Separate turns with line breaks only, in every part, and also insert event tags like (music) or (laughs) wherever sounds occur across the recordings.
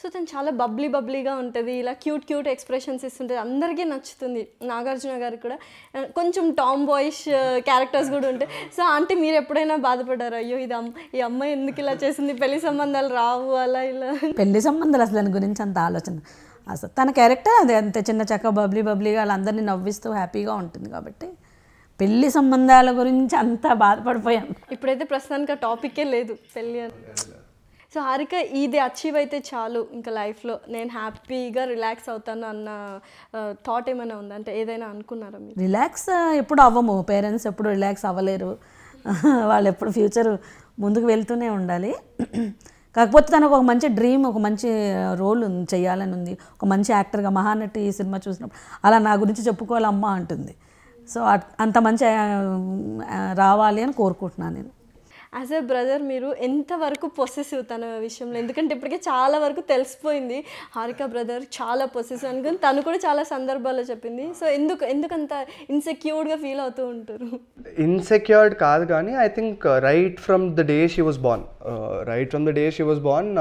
So తను చాలా బబ్లీ బబ్లీగా ఉంటుంది ఇలా క్యూట్ క్యూట్ ఎక్స్ప్రెషన్స్ ఇస్తుంటుంది. అందరికీ నచ్చుతుంది. నాగార్జున గారికి కూడా. కొంచెం టామ్ బాయిష్ క్యారెక్టర్స్ కూడా ఉంటాయి సో అంటే మీరు ఎప్పుడైనా బాధపడ్డారు? అయ్యో ఇది ఈ అమ్మాయి ఎందుకు ఇలా చేసింది? పెళ్ళి సంబంధాలు రావు అలా ఇలా.
పెళ్ళి సంబంధాలు అసలు దాని గురించి అంత ఆలోచన. అసలు తన క్యారెక్టర్ అదే అంతే చిన్న చక్క బబ్లీ బబ్లీగా వాళ్ళందరినీ నవ్విస్తూ హ్యాపీగా ఉంటుంది కాబట్టి. పెళ్ళి సంబంధాల గురించి అంతా బాధపడిపోయాను.
ఇప్పుడైతే ప్రస్తుతానికి ఆ టాపికే లేదు పెళ్ళి అని. సో హారిక ఇది అచీవ్ అయితే చాలు ఇంకా లైఫ్లో. నేను హ్యాపీగా రిలాక్స్ అవుతాను అన్న థాట్ ఏమైనా ఉందా? అంటే ఏదైనా అనుకున్నారా మీరు?
రిలాక్స్ ఎప్పుడు అవ్వము. పేరెంట్స్ ఎప్పుడు రిలాక్స్ అవ్వలేరు. (laughs) వాళ్ళు ఎప్పుడు ఫ్యూచర్ ముందుకు వెళ్తూనే ఉండాలి. కాకపోతే తనకు ఒక మంచి డ్రీమ్ ఒక మంచి రోల్ ఉంది చేయాలని ఉంది. ఒక మంచి యాక్టర్గా మహానటి సినిమా చూసినప్పుడు. అలా నా గురించి చెప్పుకోవాలమ్మా అంటుంది. సో అంత మంచి రావాలి అని కోరుకుంటున్నాను నేను.
యాజ్ ఎ బ్రదర్ మీరు ఎంతవరకు పొసెసివ్ తన విషయంలో? ఎందుకంటే ఇప్పటికే చాలా వరకు తెలిసిపోయింది. హారిక బ్రదర్ చాలా పొసెసివ్ అనుకుని తను కూడా చాలా సందర్భాల్లో చెప్పింది. సో ఎందుకు ఎందుకంత ఇన్సెక్యూర్డ్గా ఫీల్ అవుతూ ఉంటారు?
ఇన్సెక్యూర్డ్ కాదు కానీ I think right from the day she was born right from the day she was born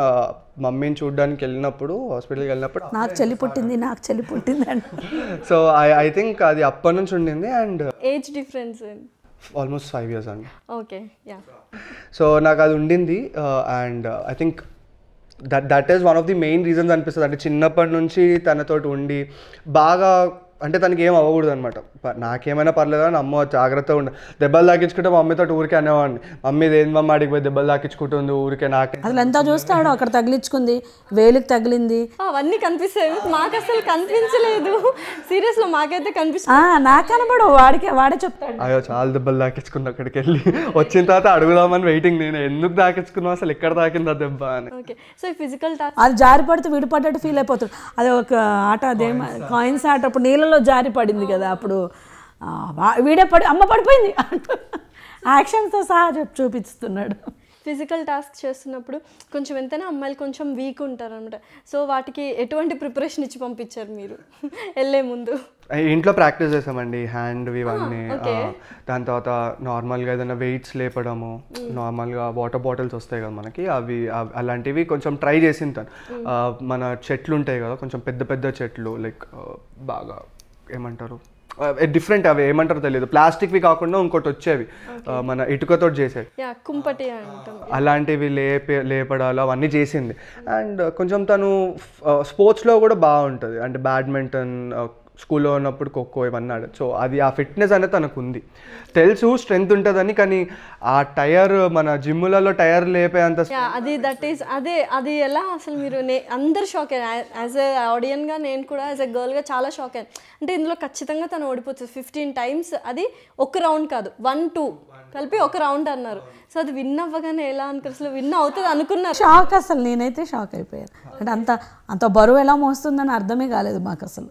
మమ్మీని చూడడానికి వెళ్ళినప్పుడు హాస్పిటల్కి వెళ్ళినప్పుడు
నాకు చెల్లి పుట్టింది నాకు చెల్లి పుట్టింది
సో ఐ ఐ థింక్ అది అప్పటి నుంచి ఉండింది and
age difference
almost five years అండి
ఓకే యా
సో నాకు అది ఉండింది and I think that that is one of the main reasons అనిపిస్తుంది. అంటే చిన్నప్పటి నుంచి తనతోటి ఉండి బాగా అంటే తనకి ఏం అవ్వకూడదు అనమాట నాకేమైనా పర్లేదు? అని అమ్మ జాగ్రత్తగా ఉండ దెబ్బలు తాకించుకుంటే మా మమ్మీతో ఊరికే అనేవాడిని. మమ్మీ ఏంది మమ్మ అడిగి పోయి దెబ్బలు తాకించుకుంటుంది ఊరికే నాకే.
అసలు ఎంత చూస్తాడో అక్కడ తగిలించుకుంది వేలికి తగిలింది.
అవన్నీ కనిపిస్తాయి. మాకు అసలు కనిపించలేదు సీరియస్లో మాకైతే కనిపిస్తుంది
ఆ, నాకు కనబడు వాడికే వాడే చెప్తాడు.
అయ్యో చాలా దెబ్బలు తాకించుకుంది అక్కడికి వెళ్ళి వచ్చిన తర్వాత అడుగుదామని వెయిటింగ్ నేను. ఎందుకు తాకించుకున్నావు? అసలు ఎక్కడ తాకిందా దెబ్బ అని.
ఓకే. సో ఫిజికల్
అది జారి పడితే విడిపడ్డట్టు ఫీల్ అయిపోతాడు అది ఒక ఆట అదేం కాయిన్స్ ఆట అప్పుడు నీళ్ళలో జారి పడింది కదా అప్పుడు. వీడే పడి అమ్మ పడిపోయింది. యాక్షన్తో సహా చెప్పు చూపిస్తున్నాడు.
ఫిజికల్ టాస్క్ చేస్తున్నప్పుడు కొంచెం ఎంతైనా అమ్మాయిలు కొంచెం వీక్ ఉంటారు అనమాట సో వాటికి ఎటువంటి ప్రిపరేషన్ ఇచ్చి పంపించారు మీరు? వెళ్ళే ముందు.
ఇంట్లో ప్రాక్టీస్ చేసామండి. హ్యాండ్ ఇవన్నీ ఆ, దాని తర్వాత నార్మల్గా ఏదైనా వెయిట్స్ లేపడము నార్మల్గా వాటర్ బాటిల్స్ వస్తాయి కదా మనకి అవి అవ్- అలాంటివి కొంచెం ట్రై ఆ, మన చెట్లు ఉంటాయి కదా కొంచెం పెద్ద పెద్ద చెట్లు లైక్ బాగా ఏమంటారు? డిఫరెంట్ అవి ఏమంటారో తెలియదు. ప్లాస్టిక్వి కాకుండా ఇంకోటి వచ్చేవి. మన ఇటుకతో చేసేవి.
కుంపటి
అలాంటివి లేపే లేపడాలు అవన్నీ చేసింది. అండ్ కొంచెం తను స్పోర్ట్స్లో కూడా బాగుంటుంది. అంటే బ్యాడ్మింటన్ స్కూల్లో ఉన్నప్పుడు ఖోఖో ఇవన్నీ సో అది ఆ ఫిట్నెస్ అనేది తనకు ఉంది తెలుసు స్ట్రెంగ్త్ ఉంటుందని కానీ ఆ టైర్ మన జిమ్ములలో టైర్ లేపే అంత
అది దట్ ఈస్ అదే అది ఎలా అసలు మీరు అందరు షాక్. అయ్యారు యాజ్ ఎ ఆడియన్గా నేను కూడా యాజ్ ఎ గర్ల్గా చాలా షాక్. అయ్యాను అంటే ఇందులో ఖచ్చితంగా తను ఓడిపోతుంది. ఫిఫ్టీన్ టైమ్స్ అది ఒక రౌండ్ కాదు. వన్ టూ కలిపి ఒక రౌండ్ అన్నారు. సో అది విన్ అవ్వగానే ఎలా అనుకున్నారు అసలు విన్ అవుతుంది అనుకున్నారు.
షాక్ అసలు నేనైతే షాక్ అయిపోయాను. అంటే అంత అంత బరువు ఎలా మోస్తుందని అర్థమే కాలేదు మాకు అసలు.